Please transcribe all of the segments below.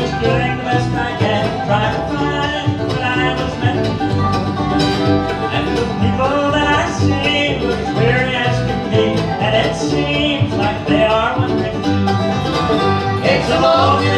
just doing the best I can, trying to find what I was meant. And the people that I see look weary as can be, and it seems like they are wondering. It's a long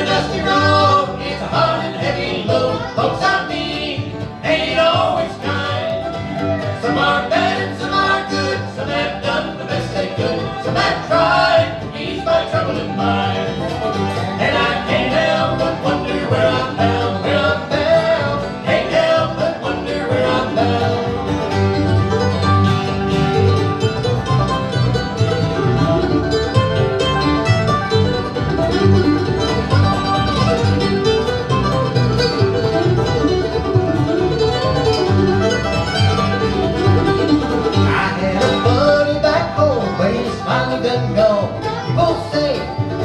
both say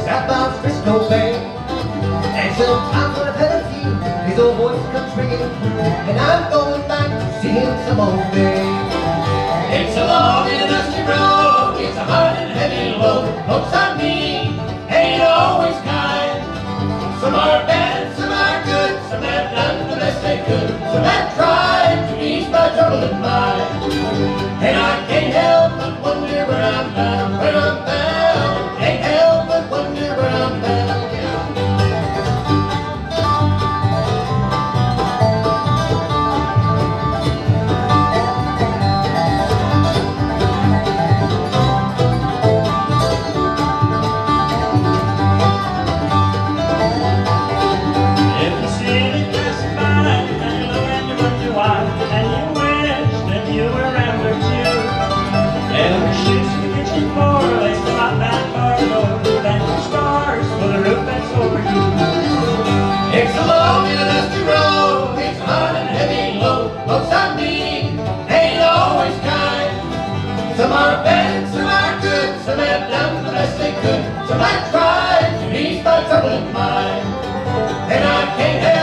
Southbound Frisco Bay And sometimes when I've had a few His old voice comes ringing And I'm going back to see him some old day It's a long and a dusty road. Takes a long and a dusty road, takes a hard and heavy load. Folks I meet ain't always kind. Some are bad, some are good, some have done the best they could. Some I tried, these thoughts are with mine, and I can't help.